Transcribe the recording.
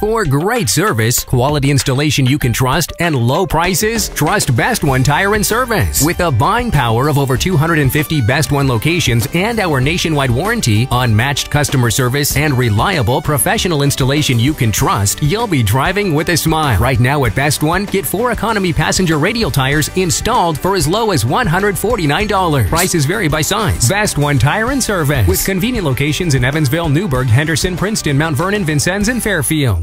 For great service, quality installation you can trust, and low prices, trust Best One Tire and Service. With the buying power of over 250 Best One locations and our nationwide warranty, unmatched customer service, and reliable professional installation you can trust, you'll be driving with a smile. Right now at Best One, get four economy passenger radial tires installed for as low as $149. Prices vary by size. Best One Tire and Service. With convenient locations in Evansville, Newburgh, Henderson, Princeton, Mount Vernon, Vincennes, and Fairfield.